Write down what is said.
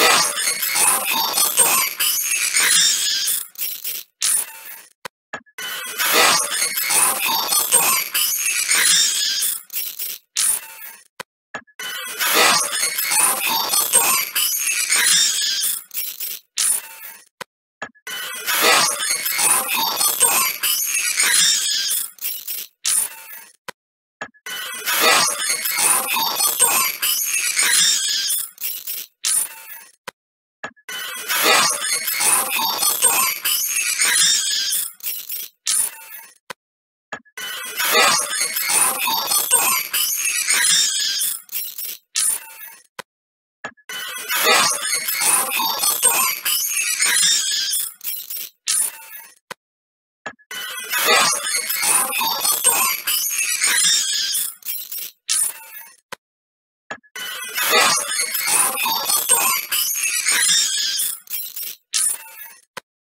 Yes. Oh,